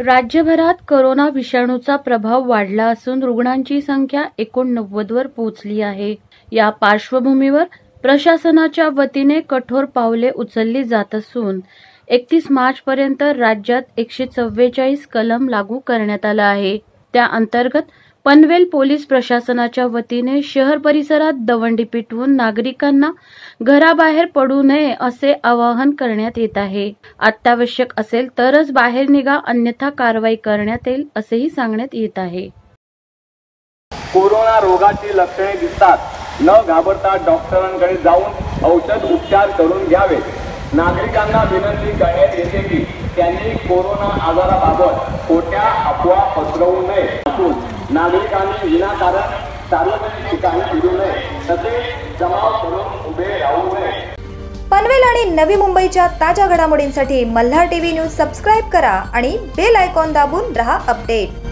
राज्यभरात कोरोना विषाणूचा प्रभाव वाढला असून रुग्णांची संख्या एकोणनव्वदवर पोहोचली आहे. या पार्श्वभूमीवर प्रशासनाच्या वतीने कठोर पावले उचलली जात असून एकतीस मार्चपर्यंत राज्यात एकशे चव्वेचाळीस कलम लागू करण्यात आला आहे. त्या अंतर्गत पनवेल पोलीस प्रशासनाच्या वतीने शहर परिसरात दवंडी पिटवून नागरिकांना घराबाहेर पडू नये असे आवाहन करण्यात येत आहे. अत्यावश्यक असेल तरच बाहेर निघा अन्यथा कारवाई करण्यात येईल असेही सांगण्यात येत आहे. कोरोना रोगाची लक्षणे दिसतात. न घाबरता डॉक्टरांकडे जाऊन औषध उपचार करून घ्यावे. नागरिकांना विनंती करण्यात येते की त्यांनी कोरोना आजाराबाबत खोट्या अफवा पसरवू नये. नागरिकांनी विनाकारण सार्वजनिक ठिकाणी फिरू नये. तसेच जमाव करून उभे राहू नये. पनवेल आणि नवी मुंबईच्या ताज्या घडामोडींसाठी मल्हार टीव्ही न्यूज सबस्क्राईब करा आणि बेल आयकॉन दाबून रहा अपडेट.